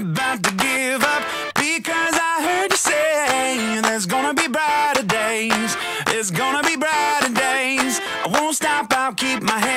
about to give up because I heard you say there's gonna be brighter days. There's gonna be brighter days. I won't stop, I'll keep my head.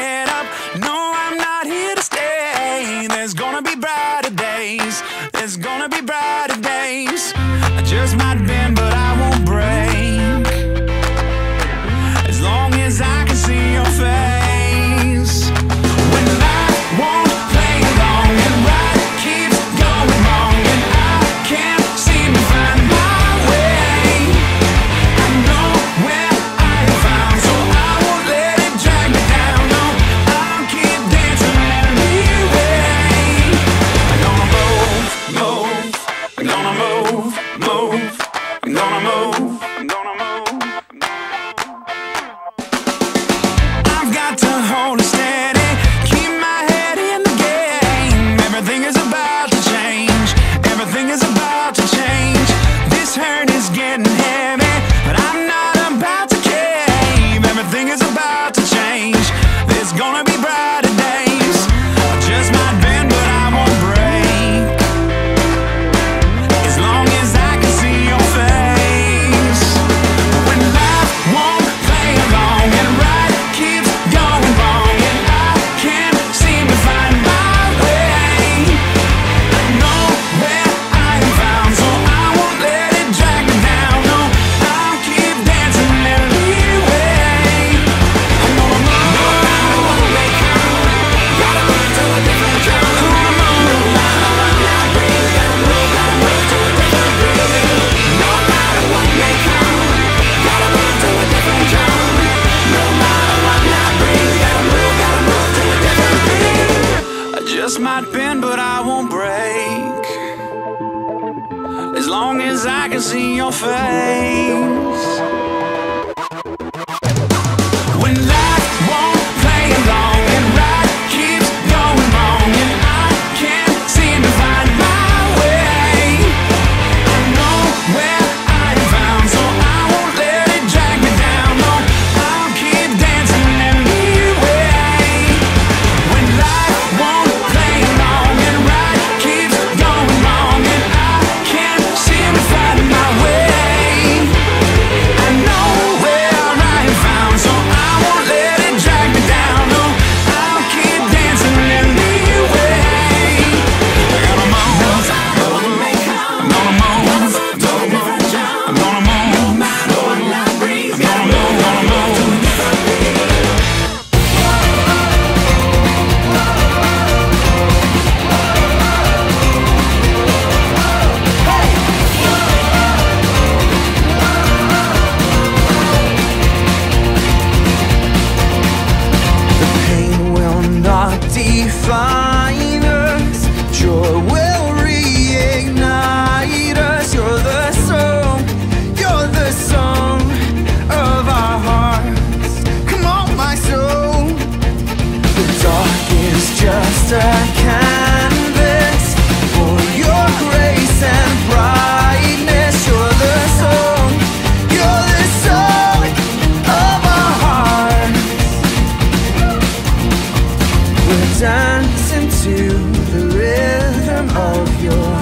just might bend, but I won't break. As long as I can see your face. dance into the rhythm of your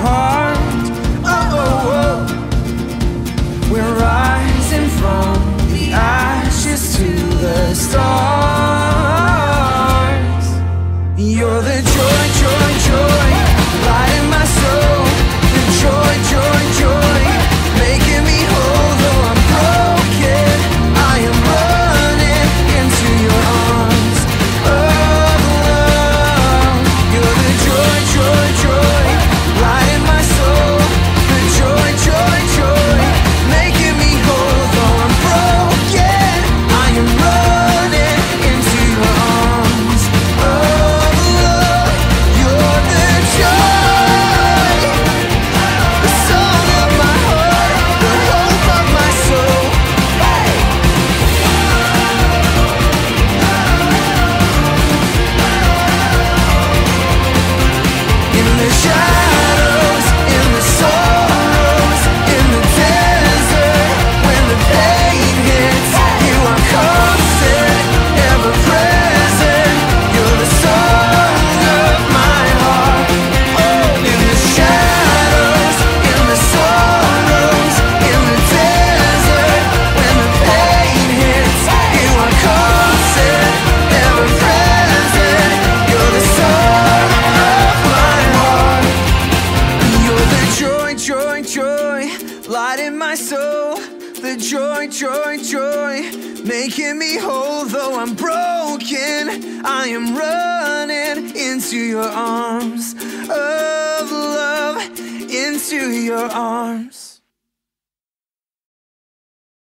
my soul, the joy, joy, joy, making me whole. Though I'm broken, I am running into your arms of love, into your arms.